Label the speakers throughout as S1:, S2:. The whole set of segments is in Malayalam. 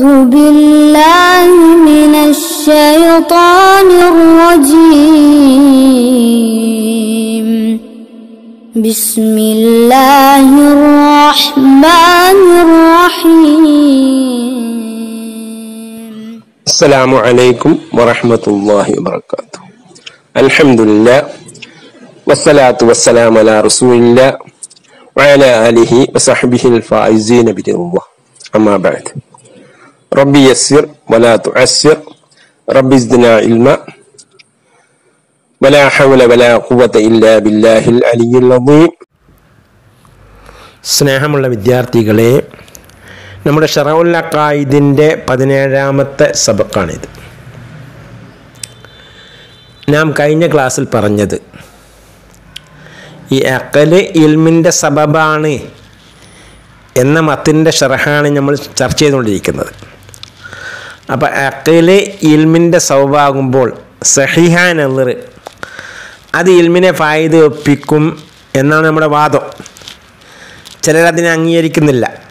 S1: أعوذ بالله من الشيطان الرجيم. بسم الله الرحمن الرحيم.
S2: السلام عليكم ورحمة الله وبركاته. الحمد لله والصلاة والسلام على رسول الله وعلى آله وصحبه الفائزين برضا الله. أما بعد. ربي يسر ولا تعسر ربي زدنا علما ولا حول ولا قوة إلا بالله العلي العظيم സ്നേഹമുള്ള വിദ്യാർത്ഥികളെ നമ്മുടെ ഷറൗൽ അക്കായിദിൻ്റെ പതിനേഴാമത്തെ സബക്കാണിത് നാം കഴിഞ്ഞ ക്ലാസ്സിൽ പറഞ്ഞത് ഈ അക്കല് ഇൽമിൻ്റെ സബബാണ് എന്ന മത്തിൻ്റെ ഷറഹാണ് നമ്മൾ ചർച്ച ചെയ്തുകൊണ്ടിരിക്കുന്നത് അപ്പോൾ അക്കൽ ഇൽമിന്റെ സൗഭാകുമ്പോൾ സഹിഹാൻ എല്ലറ് അത് ഇൽമിനെ ഫായിദ ഒപ്പിക്കും എന്നാണ് നമ്മുടെ വാദം. ചിലരതിനെ അംഗീകരിക്കുന്നില്ല.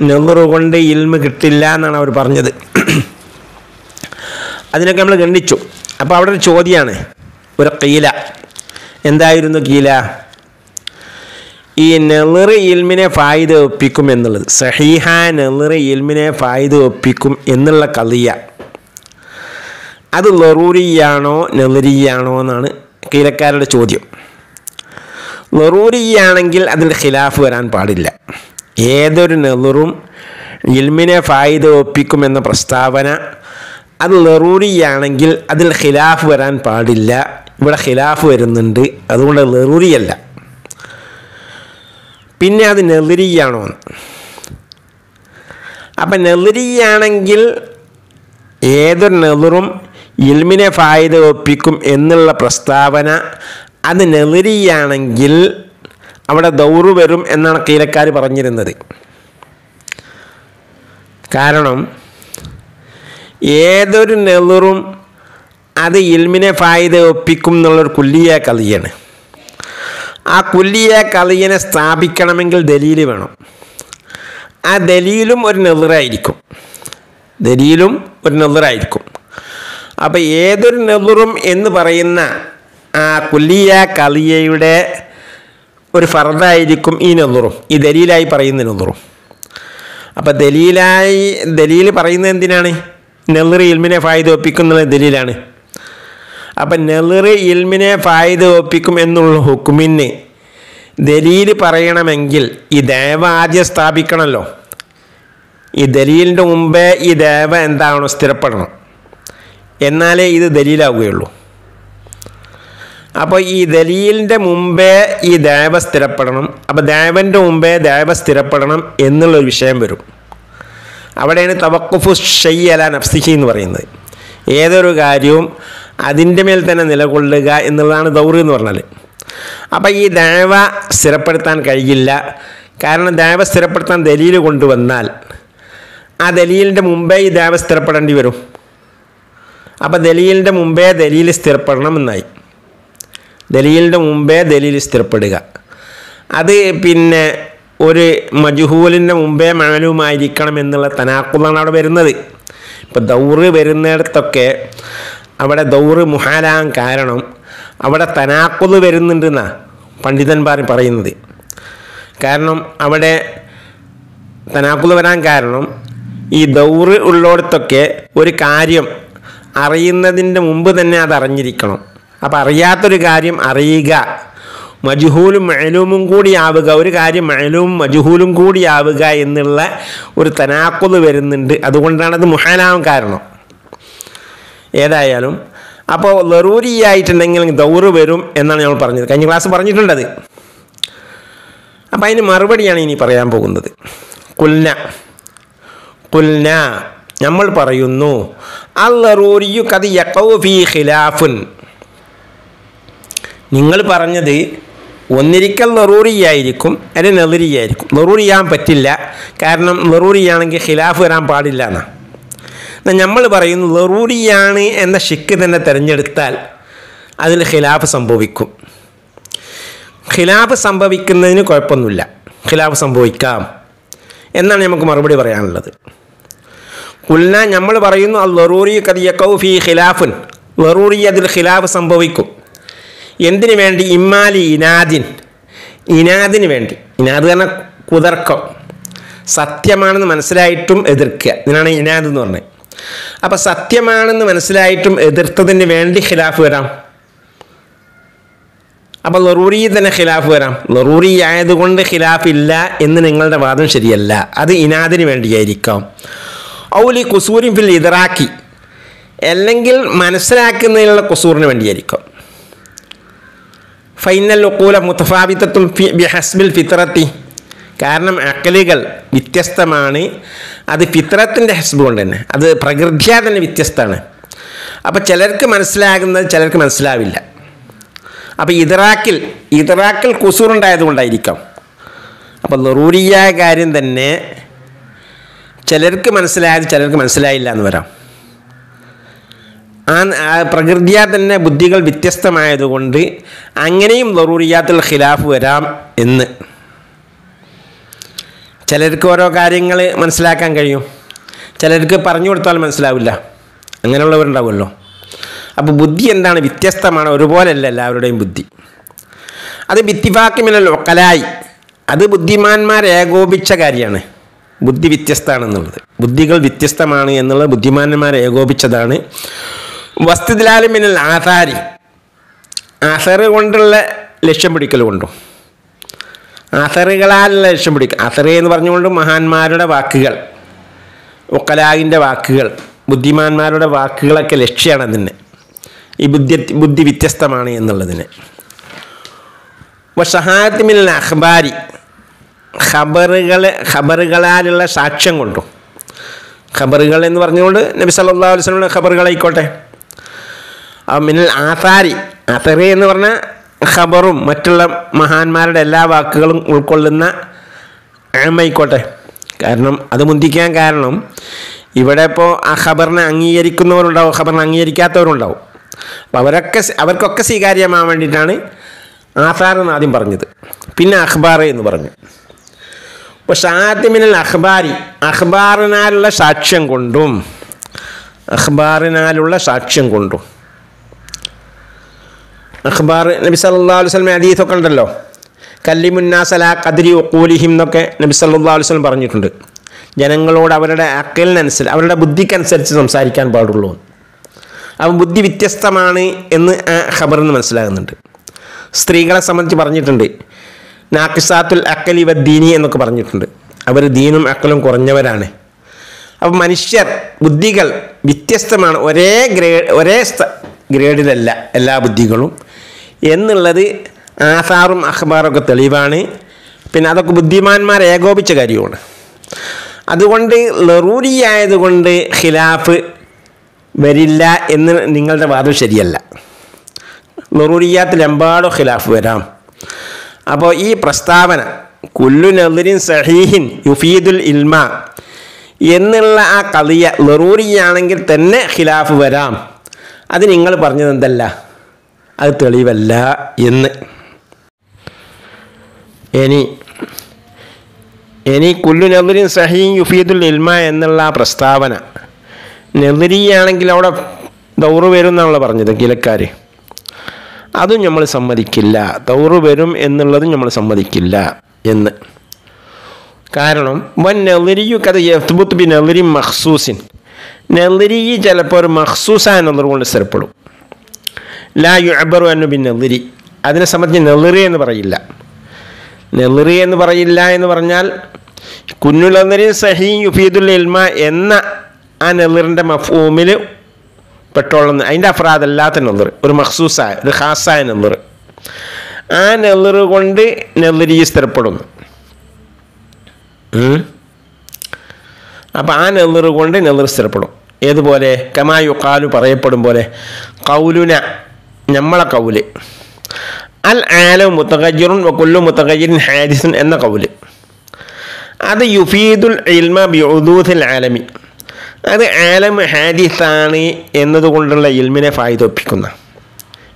S2: നെറുറ് കൊണ്ട് ഇൽമ് കിട്ടില്ല എന്നാണ് അവർ പറഞ്ഞത്. അതിനൊക്കെ നമ്മൾ ഖണ്ഡിച്ചു. അപ്പോൾ അവിടെ ഒരു ചോദ്യമാണ് ഒരു കീല. എന്തായിരുന്നു കീല? ഈ നെളിറ് ഇൽമിനെ ഫായിദ ഒപ്പിക്കും എന്നുള്ളത്. സഹീഹ നെളിറ് ഇൽമിനെ ഫായിദ ഒപ്പിക്കും എന്നുള്ള കളിയ അത് ലറൂരിയാണോ നെളിരിയാണോ എന്നാണ് കീലക്കാരുടെ ചോദ്യം. ലറൂരിയാണെങ്കിൽ അതിൽ ഖിലാഫ് വരാൻ പാടില്ല. ഏതൊരു നെളിറും ഇൽമിനെ ഫായിദ ഒപ്പിക്കുമെന്ന പ്രസ്താവന അത് ലറൂരിയാണെങ്കിൽ അതിൽ ഖിലാഫ് വരാൻ പാടില്ല. ഇവിടെ ഖിലാഫ് വരുന്നുണ്ട്. അതുകൊണ്ട് ലറൂരിയല്ല. പിന്നെ അത് നെളിരിയാണോ എന്ന്. അപ്പം നെളിരിയാണെങ്കിൽ ഏതൊരു നെളിറും ഇൽമിനെ ഫായിദ ഒപ്പിക്കും എന്നുള്ള പ്രസ്താവന. അത് നെളിരിയാണെങ്കിൽ അവിടെ ദൗറ് വരും എന്നാണ് കീലക്കാർ പറഞ്ഞിരുന്നത്. കാരണം ഏതൊരു നെളിറും അത് ഇൽമിനെ ഫായിദ ഒപ്പിക്കും എന്നുള്ളൊരു കുല്ലിയ കളിയാണ് ആ കുല്ലിയ കളിയനെ സ്ഥാപിക്കണമെങ്കിൽ ദലീൽ വേണം. ആ ദലീലും ഒരു നെതിറായിരിക്കും. ദലീലും ഒരു നെതിറായിരിക്കും. അപ്പോൾ ഏതൊരു നെതിറും എന്ന് പറയുന്ന ആ കുല്ലിയ കളിയയുടെ ഒരു ഫർദായിരിക്കും ഈ നെതിറും. ഈ ദലീലായി പറയുന്ന നെതിറും. അപ്പോൾ ദലീലായി ദലീൽ പറയുന്നത് എന്തിനാണ്? നെളിറ് ഇൽമിനെ ഫായിദ ഒപ്പിക്കുന്നത് ദലീലാണ്. അപ്പം നെളിറ് ഇൽമിനെ ഫായിദ ഒപ്പിക്കും എന്നുള്ള ഹുക്കുമിന് ദലീൽ പറയണമെങ്കിൽ ഈ ദേവ ആദ്യം സ്ഥാപിക്കണമല്ലോ ഈ ദലീലിന്റെ മുമ്പേ ഈ ദേവ എന്താണോ സ്ഥിരപ്പെടണം. എന്നാലേ ഇത് ദലീലാവുകയുള്ളൂ. അപ്പോൾ ഈ ദലീലിന്റെ മുമ്പേ ഈ ദേവ സ്ഥിരപ്പെടണം. അപ്പോൾ ദേവന്റെ മുമ്പേ ദേവ സ്ഥിരപ്പെടണം എന്നുള്ളൊരു വിഷയം വരും. അവിടെയാണ് തവക്കുഫു ഷയ്യല നഫ്സിഹി എന്ന് പറയുന്നത്. ഏതൊരു കാര്യവും അതിന്റെ മേൽ തന്നെ നിലകൊള്ളുക എന്നുള്ളതാണ് ദൗർ എന്ന് പറഞ്ഞാൽ അപ്പോൾ ഈ ദേവ സ്ഥിരപ്പെടുത്താൻ കഴിയില്ല. കാരണം ദേവ സ്ഥിരപ്പെടുത്താൻ ദലീൽ കൊണ്ടുവന്നാൽ ആ ദലീലിന്റെ മുമ്പേ ഈ ദേവ സ്ഥിരപ്പെടേണ്ടി വരും. അപ്പോൾ ദലീലിന്റെ മുമ്പേ ദലീൽ സ്ഥിരപ്പെടണം എന്നായി. ദലീലിന്റെ മുമ്പേ ദലീൽ സ്ഥിരപ്പെടുക. അത് പിന്നെ ഒരു മജുഹൂലിന്റെ മുമ്പേ മഴലുമായിരിക്കണം എന്നുള്ള തനാക്കുളാണ് അവിടെ വരുന്നത്. ഇപ്പോൾ ദൗറ് വരുന്നിടത്തൊക്കെ അവിടെ ദൗറ് മുഹാലാൻ കാരണം അവിടെ തനാക്കുത് വരുന്നുണ്ടെന്നാണ് പണ്ഡിതന്മാർ പറയുന്നത്. കാരണം അവിടെ തനാക്കുത് വരാൻ കാരണം ഈ ദൗറ് ഉള്ളിടത്തൊക്കെ ഒരു കാര്യം അറിയുന്നതിന്റെ മുമ്പ് തന്നെ അത് അറിഞ്ഞിരിക്കണം. അപ്പം അറിയാത്തൊരു കാര്യം അറിയുക. മജുഹൂലും മഴലൂമും കൂടിയാവുക ഒരു കാര്യം മഴലൂം മജുഹൂലും കൂടിയാവുക എന്നുള്ള ഒരു തനാക്കുത് വരുന്നുണ്ട്. അതുകൊണ്ടാണത് അത് മുഹാലാവാൻ കാരണം. ഏതായാലും. അപ്പോൾ ലറൂരിയായിട്ടുണ്ടെങ്കിൽ ദൗറ് വരും എന്നാണ് നമ്മൾ പറഞ്ഞത്. കഴിഞ്ഞ ക്ലാസ് പറഞ്ഞിട്ടുണ്ടത് അപ്പം അതിന് മറുപടിയാണ് ഇനി പറയാൻ പോകുന്നത്. കുൽന. കുൽന. നമ്മൾ പറയുന്നു അല്ലറൂരിയു കത് യക്കൗഫി ഖിലാഫുൻ. നിങ്ങൾ പറഞ്ഞത് ഒന്നിരിക്കൽ ലറൂറിയായിരിക്കും അല്ലെങ്കിൽ നെറിയായിരിക്കും ലറൂറിയാൻ പറ്റില്ല. കാരണം ലറൂറിയാണെങ്കിൽ ഖിലാഫ് വരാൻ പാടില്ല എന്നാണ്. നമ്മൾ പറയുന്നു നെറൂറിയാണ് എന്ന ഷിക്ക് തന്നെ തിരഞ്ഞെടുത്താൽ അതിൽ ഖിലാഫ് സംഭവിക്കും. ഖിലാഫ് സംഭവിക്കുന്നതിന് കുഴപ്പമൊന്നുമില്ല. ഖിലാഫ് സംഭവിക്കാം എന്നാണ് നമുക്ക് മറുപടി പറയാനുള്ളത്. കുൽന നമ്മൾ പറയുന്നു അൽ ലറൂറി കദിയക്കൗ ഫി ഖിലാഫുൻ. ലറൂറി അതിൽ ഖിലാഫ് സംഭവിക്കും. എന്തിനു വേണ്ടി? ഇമ്മാലി ഇനാദിൻ. ഇനാദിന് വേണ്ടി. ഇനാദ് കാരണം കുതർക്കം. സത്യമാണെന്ന് മനസ്സിലായിട്ടും എതിർക്കുക. ഇതിനാണ് ഇനാദ് എന്ന് പറഞ്ഞത്. അപ്പം സത്യമാണെന്ന് മനസ്സിലായിട്ടും എതിർത്തതിന് വേണ്ടി ഖിലാഫ് വരാം. അപ്പം ലറൂറി തന്നെ ഖിലാഫ് വരാം. ലറൂറി ആയതുകൊണ്ട് ഖിലാഫ് ഇല്ല എന്ന് നിങ്ങളുടെ വാദം ശരിയല്ല. അത് ഇനാദിന് വേണ്ടിയായിരിക്കാം. ഔലി കുസൂരിൻ ഫിൽ ഇതറാക്കി അല്ലെങ്കിൽ മനസ്സിലാക്കുന്നതിനുള്ള കുസൂറിന് വേണ്ടിയായിരിക്കും. ഫൈനൽ ഒക്കൂല മുത്തഫാബിത്തത്തും ബി ഹസ്ബിൽ ഫിത്രത്തി കാരണം അക്കലുകൾ വ്യത്യസ്തമാണ്. അത് ഫിത്രത്തിന്റെ ഹസ്ബ് കൊണ്ട് തന്നെ. അത് പ്രകൃതിയാ തന്നെ വ്യത്യസ്തമാണ്. അപ്പോൾ ചിലർക്ക് മനസ്സിലാകുന്നത് ചിലർക്ക് മനസ്സിലാവില്ല. അപ്പോൾ ഇതറാക്കിൽ ഇതറാക്കിൽ കുസൂറുണ്ടായത് കൊണ്ടായിരിക്കാം അപ്പോൾ നെറൂരിയായ കാര്യം തന്നെ ചിലർക്ക് മനസ്സിലായത് ചിലർക്ക് മനസ്സിലായില്ല എന്ന് വരാം. ആ പ്രകൃതിയാ തന്നെ ബുദ്ധികൾ വ്യത്യസ്തമായതുകൊണ്ട് അങ്ങനെയും ലറൂറിയാത്തിൽ ഖിലാഫ് വരാം എന്ന്. ചിലർക്ക് ഓരോ കാര്യങ്ങൾ മനസ്സിലാക്കാൻ കഴിയും. ചിലർക്ക് പറഞ്ഞു കൊടുത്താൽ മനസ്സിലാവില്ല. അങ്ങനെയുള്ളവരുണ്ടാവുമല്ലോ. അപ്പോൾ ബുദ്ധി എന്താണ്? വ്യത്യസ്തമാണ്. ഒരുപോലെയല്ല എല്ലാവരുടെയും ബുദ്ധി. അത് ബിത്തിഫാക്കിമിനൽ കലായി അത് ബുദ്ധിമാന്മാർ ഏകോപിച്ച കാര്യമാണ്. ബുദ്ധി വ്യത്യസ്തമാണെന്നുള്ളത്. ബുദ്ധികൾ വ്യത്യസ്തമാണ് എന്നുള്ളത് ബുദ്ധിമാന്മാർ ഏകോപിച്ചതാണ്. വസ്തുതിലാലും മിന്നൽ ആധാരി ആധാർ കൊണ്ടുള്ള ലക്ഷ്യം പിടിക്കൽ കൊണ്ടും? ആസറുകളാലുള്ള ലക്ഷ്യം പിടിക്കുക ആസറ് എന്ന് പറഞ്ഞുകൊണ്ട് മഹാന്മാരുടെ വാക്കുകൾ ഒക്കലാഗിന്റെ വാക്കുകൾ ബുദ്ധിമാന്മാരുടെ വാക്കുകളൊക്കെ ലക്ഷ്യമാണ് അതിന്. ഈ ബുദ്ധി ബുദ്ധി വ്യത്യസ്തമാണ് എന്നുള്ളതിന്. ഷഹാത്തിമിൽ അഖ്ബാരി ഖബറുകൾ ഖബറുകളാലുള്ള സാക്ഷ്യം കൊണ്ടും. ഖബറുകൾ എന്ന് പറഞ്ഞുകൊണ്ട് നബി സല്ലാ ഖബറുകളായിക്കോട്ടെ ഖബറുകളായിക്കോട്ടെ മിനൽ ആസാരി അസറി എന്ന് പറഞ്ഞാൽ ഖബറും മറ്റുള്ള മഹാന്മാരുടെ എല്ലാ വാക്കുകളും ഉൾക്കൊള്ളുന്ന ആമായിക്കോട്ടെ കാരണം അത് മുന്തിക്കാൻ കാരണം ഇവിടെ ഇപ്പോൾ ആ ഖബറിനെ അംഗീകരിക്കുന്നവരുണ്ടാവും ഖബറിനെ അംഗീകരിക്കാത്തവരുണ്ടാവും. അപ്പോൾ അവരൊക്കെ അവർക്കൊക്കെ സ്വീകാര്യമാകാൻ വേണ്ടിയിട്ടാണ് ആസാർ എന്ന് ആദ്യം പറഞ്ഞത്. പിന്നെ അഖ്ബാർ എന്ന് പറഞ്ഞു. അപ്പോൾ ഷാത്തിമിനൽ അഖ്ബാരി അഖ്ബാറിനാലുള്ള സാക്ഷ്യം കൊണ്ടും അഖ്ബാറിനാലുള്ള സാക്ഷ്യം കൊണ്ടും അഖ്ബാർ നബി സല്ലാ വസ്ലമെ അദീത്തൊക്കെ ഉണ്ടല്ലോ. കല്ലിമുന്നാസല കദിരി ഒക്കൂലിഹിം എന്നൊക്കെ നബി സല്ലാ വസ്ലം പറഞ്ഞിട്ടുണ്ട്. ജനങ്ങളോട് അവരുടെ അക്കലിനനുസരിച്ച് അവരുടെ ബുദ്ധിക്കനുസരിച്ച് സംസാരിക്കാൻ പാടുള്ളൂ. അവൻ ബുദ്ധി വ്യത്യസ്തമാണ് എന്ന് ആ ഖബറിൽ നിന്ന് മനസ്സിലാകുന്നുണ്ട്. സ്ത്രീകളെ സംബന്ധിച്ച് പറഞ്ഞിട്ടുണ്ട്. നാക്കിസാത്തുൽ അക്കലി വദ്ദീനി എന്നൊക്കെ പറഞ്ഞിട്ടുണ്ട്. അവർ ദീനും അക്കലും കുറഞ്ഞവരാണ്. അപ്പോൾ മനുഷ്യർ ബുദ്ധികൾ വ്യത്യസ്തമാണ്. ഒരേ ഗ്രേഡ് ഒരേ ഗ്രേഡിലല്ല എല്ലാ ബുദ്ധികളും. എന്നുള്ളത് ആസാറും അഖ്ബാറൊക്കെ തെളിവാണ്. പിന്നെ അതൊക്കെ ബുദ്ധിമാന്മാർ ഏകോപിച്ച കാര്യമാണ്. അതുകൊണ്ട് ലറൂരിയായതുകൊണ്ട് ഖിലാഫ് വരില്ല എന്ന് നിങ്ങളുടെ വാദം ശരിയല്ല. ലറൂരിയാത്തിലെമ്പാടോ ഖിലാഫ് വരാം. അപ്പോൾ ഈ പ്രസ്താവന കുല്ലു നദുരിൻ സഹീഹിൻ യുഫീദുൽ ഇൽമ എന്നുള്ള ആ കളിയ ലറൂരിയാണെങ്കിൽ തന്നെ ഖിലാഫ് വരാം. അത് നിങ്ങൾ പറഞ്ഞത് എന്തല്ല അത് തെളിവല്ല എന്ന്. ഇനി ഇനി കുല്ലു നെതിരി സഹീൻ യുഫീദുൽ ഇൽമ എന്നുള്ള പ്രസ്താവന. നെതിരിയാണെങ്കിൽ അവിടെ ദൗറ് വരും എന്നാണല്ലോ പറഞ്ഞത് കിലക്കാർ അതും നമ്മൾ സമ്മതിക്കില്ല. ദൗറു വരും എന്നുള്ളതും നമ്മൾ സമ്മതിക്കില്ല എന്ന്. കാരണം വൻ നെതിരിയു കഥ യസ്ബുത്ത് ബി നെതിരി മഹ്സൂസിൻ നെതിരി ചിലപ്പോൾ ഒരു മഹ്സൂസ എന്നുള്ളത് കൊണ്ട് ലാ യു അബറു എന്നു ബി നെളിരി അതിനെ സംബന്ധിച്ച് നെളിറി എന്ന് പറയില്ല. നെളിറി എന്ന് പറയില്ല എന്ന് പറഞ്ഞാൽ കുന്നുലന്നരി സഹി യുഫീദുൽ ഇൽമ എന്ന ആ നെളിറിന്റെ മഫൂമിൽ പെട്ടോളുന്ന അതിന്റെ അഫ്രാദല്ലാത്ത നെതിർ ഒരു മഖ്സൂസായ ഒരു ഖാസായ നെതിർ ആ നെതിർ കൊണ്ട് നെളിരി സ്ഥിരപ്പെടുന്നു. അപ്പോൾ ആ നെതിർ കൊണ്ട് നെതിർ സ്ഥിരപ്പെടും. ഏതുപോലെ? കമായു കാലു പറയപ്പെടും പോലെ കൗലുന നമ്മളെ കൗൽ. അൽ ആലു മുത്തഗജറുൻ വക്കുല്ലു മുത്തഗജിൻ ഹാരിസുൻ എന്ന കൗൽ. അത് യുഫീദുൽ ഇൽമ ബിഉദൂസിൽ ആലമി. അത് ആലം ഹാരിസാണ് എന്നതുകൊണ്ടുള്ള ഇൽമിനെ ഫായ്തൊപ്പിക്കുന്ന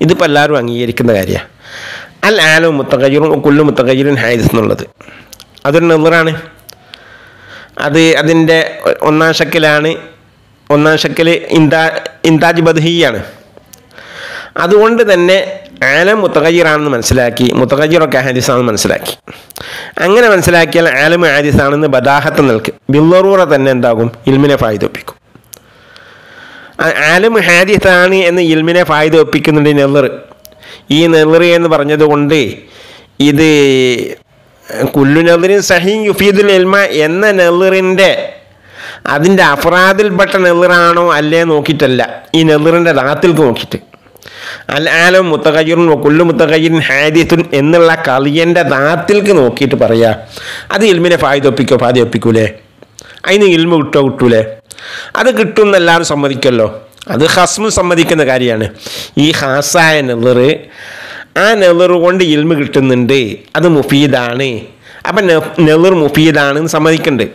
S2: ഇതിപ്പോൾ എല്ലാവരും അംഗീകരിക്കുന്ന കാര്യമാണ് അൽ ആലോ മുത്തഗജിറും കുല്ലു മുത്തഗജിറുൻ ഹാരിസ് എന്നുള്ളത്. അതൊരു നെതിറാണ് അത് അതിന്റെ ഒന്നാം ഷക്കിലാണ്. ഒന്നാം ഷക്കിൽ ഇന്താ ഇന്താജ് ബദ്ഹിയാണ്. അതുകൊണ്ട് തന്നെ ആലം മുത്തകജീറാണെന്ന് മനസ്സിലാക്കി മുത്തകജീറൊക്കെ ഹാദിസാണെന്ന് മനസ്സിലാക്കി. അങ്ങനെ മനസ്സിലാക്കിയാൽ ആലം ഹാദിസാണെന്ന് ബദാഹത്ത് നിൽക്ക് ബില്ലറൂറ തന്നെ എന്താകും? ഇൽമിനെ ഫായ്തൊപ്പിക്കും ആലം ഹാദിസാണ് എന്ന് ഇൽമിനെ ഈ നെല്ലറ്. ഈ നെല്ലറ് എന്ന് പറഞ്ഞതുകൊണ്ട് ഇത് കുല്ലു നെല്ലറിൻ സഹീൻ യുഫീദുൽ എൽമ എന്ന നെല്ലറിന്റെ അതിന്റെ അഫ്രാദിൽപ്പെട്ട നെല്ലറാണോ അല്ലേ നോക്കിയിട്ടല്ല. ഈ നെല്ലറിന്റെ ദാത്തിൽക്ക് നോക്കിയിട്ട്. അൽ ആലം മുത്തകയ്യറും കൊല്ലു മുത്തകയ്യൻ ഹാദിത്തുൻ എന്നുള്ള കളിയന്റെ ദാത്തിൽക്ക് നോക്കിയിട്ട് പറയുക അത് ഇൽമിനെ ഫായ്ദ ഒപ്പിക്കോ ഫാദി ഒപ്പിക്കൂലേ? അതിന് ഇൽമ കിട്ടോ കിട്ടൂലേ? അത് കിട്ടും എന്നെല്ലാവരും സമ്മതിക്കല്ലോ. അത് ഹസ്മു സമ്മതിക്കുന്ന കാര്യമാണ് ഈ ഹാസായ നെല്ലറ് ആ നെല്ലറ് കൊണ്ട് ഇൽമ കിട്ടുന്നുണ്ട് അത് മുഫീദാണ്. അപ്പം നെല്ലർ മുഫീദാണെന്ന് സമ്മതിക്കുന്നുണ്ട്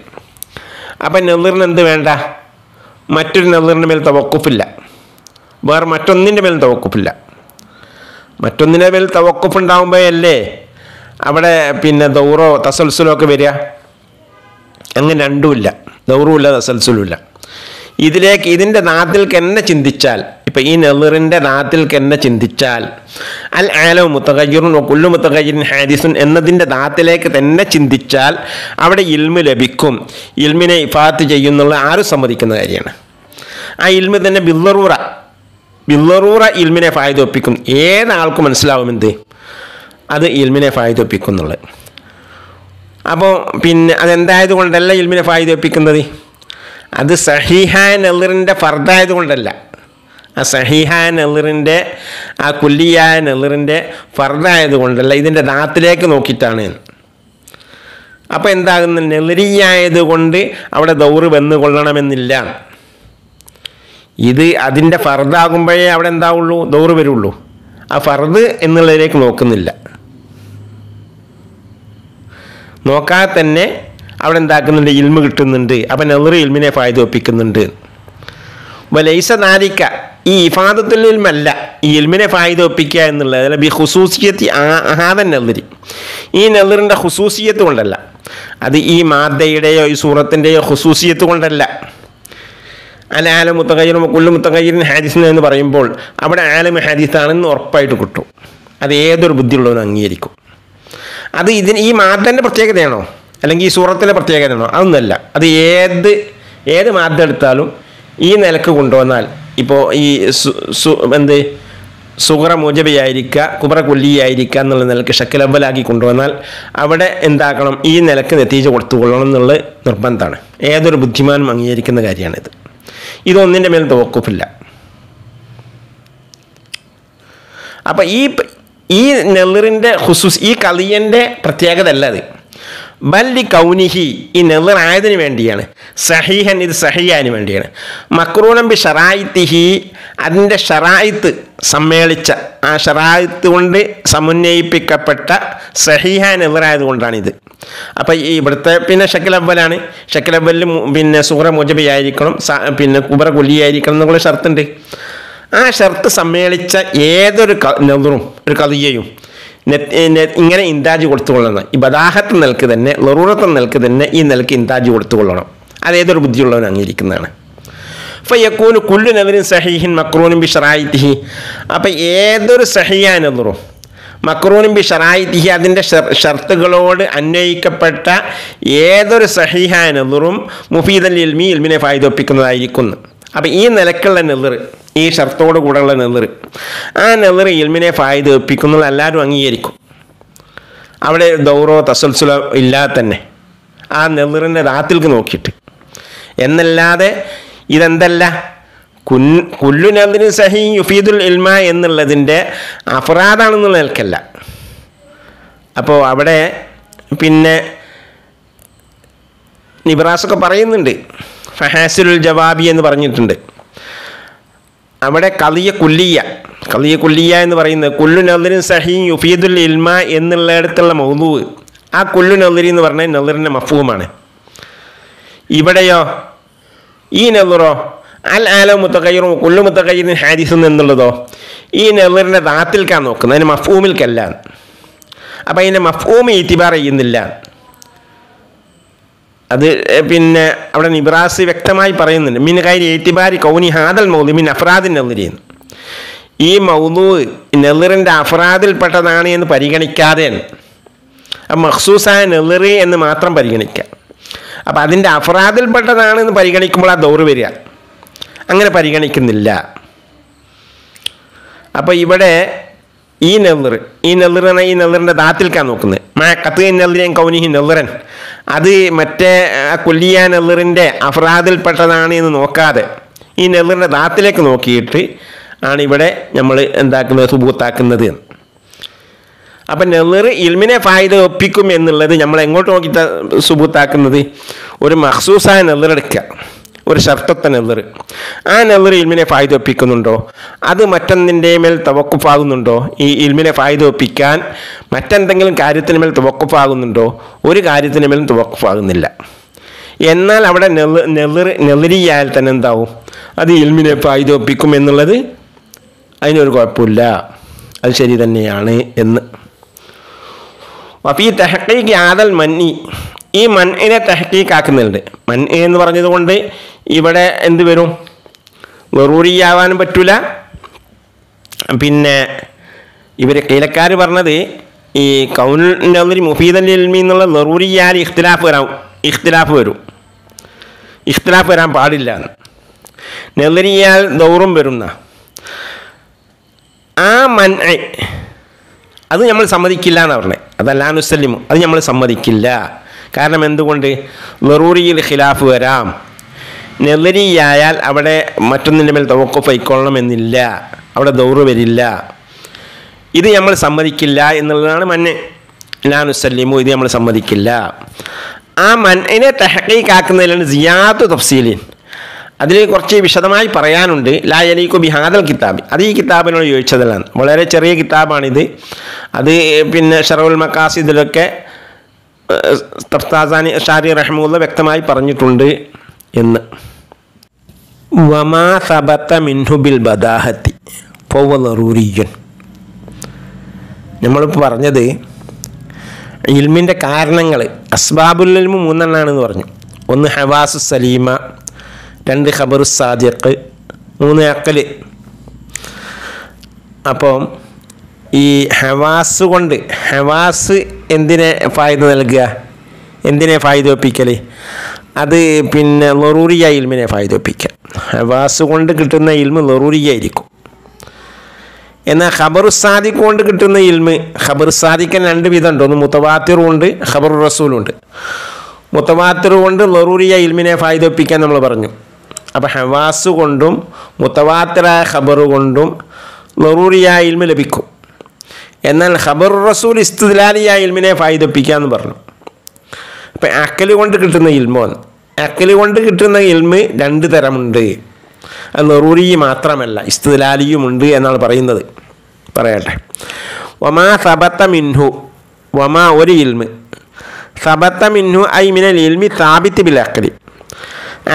S2: അപ്പം നെല്ലറിന് എന്ത് വേണ്ട? മറ്റൊരു നെല്ലറിന്റെ മേൽ തവക്കുഫില്ല. വേറെ മറ്റൊന്നിന്റെ മേൽ തവക്കുപ്പില്ല. മറ്റൊന്നിന്റെ മേൽ ഉണ്ടാകുമ്പോഴല്ലേ അവിടെ പിന്നെ ദൗറോ തസൽസുലോ ഒക്കെ വരിക? അങ്ങനെ രണ്ടുമില്ല. ദൗറുമില്ല തസൽസുലുമില്ല. ഇതിലേക്ക് ഇതിന്റെ നാത്തിൽക്ക് എന്നെ ചിന്തിച്ചാൽ ഇപ്പം ഈ നെളിറിന്റെ നാത്തിൽക്ക് എന്നെ ചിന്തിച്ചാൽ അൽ ആലോ മുത്തകയ്യറും കുല്ലു മുത്തകയ്യറിൻ ഹാദിസുൻ എന്നതിന്റെ നാത്തിലേക്ക് തന്നെ ചിന്തിച്ചാൽ അവിടെ ഇൽമ് ലഭിക്കും. ഇൽമിനെ ഇഫാത്ത് ചെയ്യുന്നുള്ള ആരും സമ്മതിക്കുന്ന കാര്യമാണ്. ആ ഇൽമ് തന്നെ ബില്ലറൂറ ബില്ലറൂറ ഇൽമിനെ ഫായതൊപ്പിക്കും ഏതാൾക്കും മനസ്സിലാവുമെന്ത്? അത് ഇൽമിനെ ഫായതൊപ്പിക്കും എന്നുള്ളത്. അപ്പോൾ പിന്നെ അതെന്തായത് കൊണ്ടല്ല ഇൽമിനെ ഫായതൊപ്പിക്കുന്നത് അത് സഹിഹാൻ നെല്ലിറിന്റെ ഫർദായത് കൊണ്ടല്ല ആ സഹീഹായ നെല്ലിറിന്റെ ആ കുല്ലിയായ നെല്ലിറിന്റെ ഫർദായത് കൊണ്ടല്ല ഇതിന്റെ ദാത്തിലേക്ക് നോക്കിയിട്ടാണ്. അപ്പോൾ എന്താകുന്നു? നെല്ലിരിയായത് കൊണ്ട് അവിടെ ദൗറ് വന്നു കൊള്ളണമെന്നില്ല ഇത് അതിന്റെ ഫർദാകുമ്പോഴേ അവിടെ എന്താവുള്ളൂ? ദൗറ് വരുള്ളൂ. ആ ഫർദ് എന്നുള്ളതിലേക്ക് നോക്കുന്നില്ല. നോക്കാതെ തന്നെ അവിടെ എന്താക്കുന്നുണ്ട്? ഇൽമ കിട്ടുന്നുണ്ട്. അപ്പം നെറു ഇൽമിനെ ഫായ്ദ ഒപ്പിക്കുന്നുണ്ട്. വലൈസ നാരിക്ക ഈ ഇഫാദത്തിൽ ഇൽമല്ല ഈ ഇൽമിനെ ഫായ്ദ ഒപ്പിക്കുക എന്നുള്ളത്. അല്ല ബി ഹുസൂസിയത്തി ആഹാദൻ നെല്ലുരി ഈ നെല്ലുറിന്റെ ഹുസൂസിയത്ത് കൊണ്ടല്ല. അത് ഈ മാതയുടെയോ ഈ സൂറത്തിന്റെയോ ഹുസൂസിയത്ത് കൊണ്ടല്ല. അല്ല ആലം മുത്തകയ്യറും കുല്ലു മുത്തകയ്യറിൻ ഹാദിസിന് എന്ന് പറയുമ്പോൾ അവിടെ ആലം ഹാദിസാണെന്ന് ഉറപ്പായിട്ട് കിട്ടും. അത് ഏതൊരു ബുദ്ധിയുള്ളവനും അംഗീകരിക്കും. അത് ഇതിന് ഈ മാതന്റെ പ്രത്യേകതയാണോ? അല്ലെങ്കിൽ ഈ സൂറത്തിന്റെ പ്രത്യേകതയാണോ? അതൊന്നുമല്ല. അത് ഏത് ഏത് മാതം എടുത്താലും ഈ നിലയ്ക്ക് കൊണ്ടുവന്നാൽ ഇപ്പോൾ ഈ എന്ത്? സുഹറ മുജബിയായിരിക്കുക കുബറ കൊല്ലിയായിരിക്കുക എന്നുള്ള നിലയ്ക്ക് ഷക്കിലബലാക്കി കൊണ്ടുവന്നാൽ അവിടെ എന്താക്കണം? ഈ നിലയ്ക്ക് നെത്തീജ കൊടുത്തുകൊള്ളണം എന്നുള്ള നിർബന്ധമാണ്. ഏതൊരു ബുദ്ധിമാനും അംഗീകരിക്കുന്ന കാര്യമാണിത്. ഇതൊന്നിന്റെ മേൽ തോക്കുപ്പില്ല അപ്പം ഈ ഈ നെല്ലറിന്റെ ഹുസൂസ് ഈ കളിയന്റെ പ്രത്യേകത അല്ല അത്. ബല്ലി കൗനിഹി ഈ നെളിർ വേണ്ടിയാണ്. സഹീഹൻ ഇത് സഹിയാന് വേണ്ടിയാണ്. മക്രൂനമ്പി ഷറായിത്തിഹി അതിന്റെ ഷറായിത്ത് സമ്മേളിച്ച ആ ഷറായിത്ത് കൊണ്ട് സമന്വയിപ്പിക്കപ്പെട്ട സഹീഹ നെളിറായത് കൊണ്ടാണിത്. അപ്പം ഈ ഇവിടുത്തെ പിന്നെ ഷക്കിലബ്ബലാണ് ഷക്കിലബ്ബലിൽ പിന്നെ സൂറ മുജബിയായിരിക്കണം പിന്നെ കുബറ കുലിയായിരിക്കണം എന്നുള്ള ഷർത്തുണ്ട്. ആ ഷർത്ത് സമ്മേളിച്ച ഏതൊരു നെതിറും ഒരു കലിയയും ഇങ്ങനെ ഇൻതാജ് കൊടുത്തുകൊള്ളണം. ഈ ബദാഹത്ത് നിലയ്ക്ക് തന്നെ ലറൂറത്ത് നിലയ്ക്ക് തന്നെ ഈ നിലയ്ക്ക് ഇൻതാജ് കൊടുത്തുകൊള്ളണം. അതേതൊരു ബുദ്ധിയുള്ളവൻ അംഗീകരിക്കുന്നതാണ്. ഫയക്കൂന് കുല്ലു നെവരിൻ സഹീഹിൻ മക്രൂനും ബി ഷറായിത്തിഹി അപ്പം ഏതൊരു സഹിയാനെന്നുറും നെറും മക്രൂനും ബി ഷറായിത്തിഹി അതിന്റെ ഷർത്തുകളോട് അന്വയിക്കപ്പെട്ട ഏതൊരു സഹിഹാനെന്നുറും നെറും മുഫീദൽ ഇൽമി ഇൽമിനെ ഫായ്തൊപ്പിക്കുന്നതായിരിക്കുന്നു അപ്പം ഈ നിലക്കുള്ള നെളിർ ഈ ഷർത്തോട് കൂടെയുള്ള നെതിർ ആ നെതിർ ഇൽമിനെ ഫായ്ദ ഒപ്പിക്കുന്നത് എല്ലാവരും അംഗീകരിക്കും. അവിടെ ദൗറോ തസൽസുലോ ഇല്ലാതെ തന്നെ ആ നെതിറിന്റെ രാത്രിക്ക് നോക്കിയിട്ട്. എന്നല്ലാതെ ഇതെന്തല്ല? കുൻ കുല്ലു നദിന് സഹി യുഫീദുൽ ഇൽമ എന്നുള്ളതിന്റെ അഫറാദാണെന്നുള്ള നിൽക്കല്ല അപ്പോൾ അവിടെ പിന്നെ നിബ്രാസൊക്കെ പറയുന്നുണ്ട്. ഫഹാസുൽ ജവാബി എന്ന് പറഞ്ഞിട്ടുണ്ട്. അവിടെ കലിയ കുല്ലിയ കലിയ കുല്ലിയ എന്ന് പറയുന്നത് കുല്ലു നദിരിൻ സഹി യുഫീദുൽ ഇൽമ എന്നുള്ളിടത്തുള്ള മൗലൂവ് ആ കുല്ലു നദിരി എന്ന് പറഞ്ഞാൽ നദറിന്റെ മഫൂമാണ്. ഇവിടെയോ? ഈ നെല്ലുറോ അൽ ആലോ മുത്തക്കയ്യറും കുല്ലു മുത്തക്കയ്യറിൻ ഹാരിസ് എന്നുള്ളതോ? ഈ നെല്ലറിന്റെ ദാത്തിൽക്കാണ് നോക്കുന്നത് അതിന് മഫൂമിൽക്കല്ല. അപ്പം അതിന്റെ മഫൂമ് ഇത്തിബാർ ചെയ്യുന്നില്ല. അത് പിന്നെ അവിടെ നിബ്രാസ് വ്യക്തമായി പറയുന്നുണ്ട്. മിൻ കാര്യം ഏറ്റിബാരി കൗനി ഹാദൽ മൗലി മിൻ അഫ്രാദിൻ നെല്ലിരിയെന്ന് ഈ മൗലു നെല്ലിറിന്റെ അഫ്രാദിൽപ്പെട്ടതാണ് എന്ന് പരിഗണിക്കാതെ ആ മഹ്സൂസായ നെല്ലിറി എന്ന് മാത്രം പരിഗണിക്കുക. അപ്പോൾ അതിന്റെ അഫ്രാദിൽപ്പെട്ടതാണെന്ന് പരിഗണിക്കുമ്പോൾ ആ ദൗറ് വരിക. അങ്ങനെ പരിഗണിക്കുന്നില്ല. അപ്പോൾ ഇവിടെ ഈ നെല്ലർ ഈ എന്ന ഈ നെല്ലറിന്റെ ദാത്തിൽക്കാൻ നോക്കുന്നത് മാ കത്ത് നെല്ലറിയൻ കൗനിഹി നെല്ലറൻ. അത് മറ്റേ കൊല്ലിയ നെല്ലറിന്റെ അഫ്രാദിൽപ്പെട്ടതാണ് എന്ന് നോക്കാതെ ഈ നെല്ലറിന്റെ ദാത്തിലേക്ക് നോക്കിയിട്ട് ആണ് ഇവിടെ നമ്മൾ എന്താക്കുന്നത് സുബൂത്താക്കുന്നത് അപ്പം നെല്ലർ ഇൽമിനെ ഫായ്ദ ഒപ്പിക്കും എന്നുള്ളത് നമ്മൾ എങ്ങോട്ട് നോക്കി സുബൂത്താക്കുന്നത്? ഒരു മഹസൂസായ നെല്ലർ എടുക്കുക ഒരു ഷർട്ടത്തെ നെവർ ആ നെവർ ഇൽമിനെ ഫായ്ദ ഒപ്പിക്കുന്നുണ്ടോ? അത് മറ്റൊന്നിന്റെ മേൽ തവക്കുഫാകുന്നുണ്ടോ? ഈ ഇൽമിനെ ഫായ്ദ ഒപ്പിക്കാൻ മറ്റെന്തെങ്കിലും കാര്യത്തിന് മേൽ തവക്കുഫാകുന്നുണ്ടോ? ഒരു കാര്യത്തിന് മേലും തവക്കുഫാകുന്നില്ല. എന്നാൽ അവിടെ നെല്ല് നെല്ലർ നെല്ലരിയായാൽ തന്നെ എന്താവും? അത് ഇൽമിനെ ഫായ്ദ ഒപ്പിക്കും എന്നുള്ളത് അതിനൊരു കുഴപ്പമില്ല. അത് ശരി തന്നെയാണ് എന്ന്. അപ്പോൾ ഈ തെഹക്കൈക്ക് ആദൽ മന്നി. ഈ മണ്ണിനെ തെഹക്കീക്കാക്കുന്നുണ്ട് മൻ എന്ന് പറഞ്ഞതുകൊണ്ട് ഇവിടെ എന്ത് വരും? വെറൂറിയാവാനും പറ്റൂല. പിന്നെ ഇവർ കീലക്കാർ പറഞ്ഞത് ഈ കൗനിന്റെ മുഫീദ് അലി അൽമി എന്നുള്ള നെറൂരിയാൽ ഇഖ്തിലാഫ് വരാം ഇഖ്തിലാഫ് വരും. ഇഖ്തിലാഫ് വരാൻ പാടില്ല. നെല്ലരിയാൽ ദൗറും വരുന്ന. ആ മൻ അത് നമ്മൾ സമ്മതിക്കില്ല എന്ന് പറഞ്ഞത് അതല്ല നുസല്ലിമു അത് നമ്മൾ സമ്മതിക്കില്ല. കാരണം എന്തുകൊണ്ട്? ലറൂറിയിൽ ഖിലാഫ് വരാം. നെല്ലരിയായാൽ അവിടെ മറ്റൊന്നിന്റെ മേൽ തവക്കുഫ് ആയിക്കൊള്ളണം എന്നില്ല അവിടെ ദൗറ് വരില്ല. ഇത് നമ്മൾ സമ്മതിക്കില്ല എന്നുള്ളതാണ് മന് ലാനുസല്ലിമു ഇത് നമ്മൾ സമ്മതിക്കില്ല. ആ മന്നിനെ തെഹക്കീക്കാക്കുന്നതിലാണ് സിയാത്ത് തഫ്സീലിൻ. അതിൽ കുറച്ച് വിശദമായി പറയാനുണ്ട്. ലാ യലീക്കു ബിഹാദൽ കിതാബ്. അത് ഈ കിതാബിനോട് ചോദിച്ചതല്ലാണ് വളരെ ചെറിയ കിതാബാണിത്. അത് പിന്നെ ഷറവുൽ മക്കാസിദിലൊക്കെ തഫ്താസാനി ഷാരി റഹ്മുള്ള വ്യക്തമായി പറഞ്ഞിട്ടുണ്ട് എന്ന്. വമാ സബത്ത മിൻഹുബിൽ ബദാഹത്തി. പൗവലറൂരിയൻ നമ്മളിപ്പോൾ പറഞ്ഞത് ഇൽമിന്റെ കാരണങ്ങൾ അസ്ബാബുൽ ഇൽമു മൂന്നെണ്ണാണെന്ന് പറഞ്ഞു. ഒന്ന് ഹവാസു സലീമ രണ്ട് ഖബറു സാദിഖ് മൂന്ന് അക്കൽ അപ്പോൾ ഈ ഹവാസ് കൊണ്ട് ഹവാസ് എന്തിനെ ഫായ്ദ നൽകുക? എന്തിനെ ഫായ്ദ ഒപ്പിക്കൽ അത് പിന്നെ ലറൂറിയ ഇൽമിനെ ഫായ്ദ ഒപ്പിക്കുക ഹവാസ് കൊണ്ട് കിട്ടുന്ന ഇൽമ് ലറൂറിയായിരിക്കും എന്നാൽ ഖബറു സാദിഖ് കൊണ്ട് കിട്ടുന്ന ഇൽമ് ഖബറു സാദിഖൻ രണ്ട് വിധമുണ്ട്. ഒന്ന് മുത്തവാത്തിറും ഉണ്ട് ഖബറു റസൂലും ഉണ്ട് മുത്തവാത്തിർ കൊണ്ട് ലറൂറിയ ഇൽമിനെ ഫായ്ദ ഒപ്പിക്കാൻ നമ്മൾ പറഞ്ഞു. അപ്പോൾ ഹവാസ് കൊണ്ടും മുത്തവാത്തിറായ ഖബർ കൊണ്ടും ലറൂറിയ ഇൽമ ലഭിക്കും. എന്നാൽ ഖബർ റസൂൽ ഇസ്തുലാലിയ ഇൽമിനെ ഫായ്ദപ്പിക്കാന്ന് പറഞ്ഞു. അപ്പം അക്കൽ കൊണ്ട് കിട്ടുന്ന ഇൽമോന്ന് അക്കൽ കൊണ്ട് കിട്ടുന്ന ഇൽമ് രണ്ട് തരമുണ്ട്. അത് നെറൂരി മാത്രമല്ല ഇസ്തുലാലിയുമുണ്ട് എന്നാണ് പറയുന്നത്. പറയട്ടെ. വമാ സബത്ത മിൻഹു വമാ ഒരു ഇൽമ്. സബത്ത മിൻഹു ഐ മിനൽ ഇൽമി താബിത്ത് ബിൽ അക്കലി.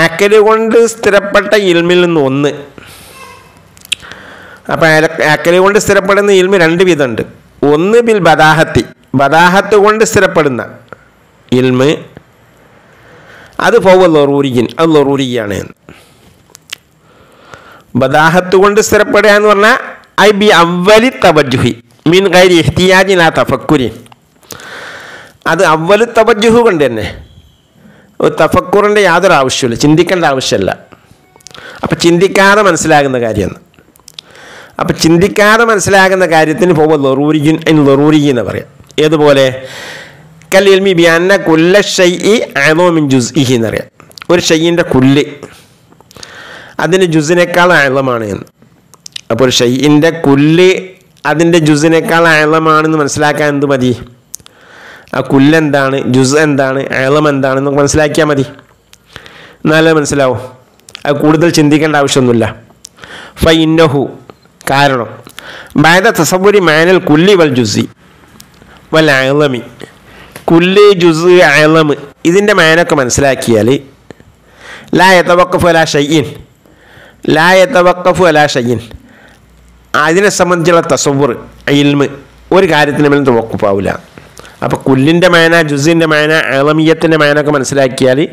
S2: അക്കൽ കൊണ്ട് സ്ഥിരപ്പെട്ട ഇൽമിൽ നിന്ന് ഒന്ന്. അപ്പം അക്കൽ കൊണ്ട് സ്ഥിരപ്പെടുന്ന ഇൽമി രണ്ട് വിധമുണ്ട്. ഒന്ന് ബിൽ ബദാഹത്തി ബദാഹത്ത് കൊണ്ട് സ്ഥിരപ്പെടുന്ന ഇൽമ്. അത് പോവ ലൊറൂരിയൻ അത് ലൊറൂരിയാണ് ബദാഹത്ത് കൊണ്ട് സ്ഥിരപ്പെടുക എന്ന് പറഞ്ഞാൽ ഐ ബി അവലി തവജുഹി മീൻ കൈരി ഇഹ്തിയാജി ആ തഫക്കുരി. അത് അവൽ തവജുഹു കൊണ്ട് തന്നെ. ഒരു തഫക്കുറിന്റെ യാതൊരു ആവശ്യമില്ല ചിന്തിക്കേണ്ട ആവശ്യമില്ല അപ്പം ചിന്തിക്കാതെ മനസ്സിലാകുന്ന കാര്യമാണ്. അപ്പം ചിന്തിക്കാതെ മനസ്സിലാകുന്ന കാര്യത്തിന് പോകുമ്പോൾ ലൊറൂരിയൻ ലറൂരി എന്ന് പറയാം. ഏതുപോലെ? കല്ലിൽമി ബിയാന്ന കുല്ല ഷൈ അലോമിൻ ജുസ് ഇഹി എന്നറിയാം. ഒരു ഷയ്യിന്റെ കുല്ല്. അതിന്റെ ജുസിനേക്കാൾ അയലമാണ് എന്ന്. അപ്പോൾ ഒരു ഷയ്യിന്റെ കുല്ല് അതിന്റെ ജുസിനേക്കാൾ അയലമാണെന്ന് മനസ്സിലാക്കാൻ എന്ത് മതി? ആ കുല്ലെന്താണ് ജുസ് എന്താണ് അയലം എന്താണെന്ന് മനസ്സിലാക്കിയാൽ മതി. എന്നാലേ മനസ്സിലാവും. അത് കൂടുതൽ ചിന്തിക്കേണ്ട ആവശ്യമൊന്നുമില്ല. ഫൈന്നഹു കാരണം ബാധ തസവുരി മാനൽ കുല്ലി വൽ ജുസി വൽ അയലമി കുല്ല് ജുസ് അയലമ് ഇതിന്റെ മാനൊക്കെ മനസ്സിലാക്കിയാൽ ലാ യതവക്കഫു അല ഷയ്യിൻ ലാ യതവക്കഫു അല ഷയ്യിൻ അതിനെ സംബന്ധിച്ചുള്ള തസവുർ ഇൽമ് ഒരു കാര്യത്തിന് മേലും തോക്കുപ്പാവില്ല അപ്പോൾ കുല്ലിന്റെ മേന ജുസിന്റെ മേന അളമിയത്തിന്റെ മേനൊക്കെ മനസ്സിലാക്കിയാൽ